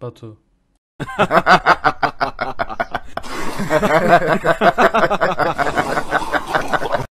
Batu.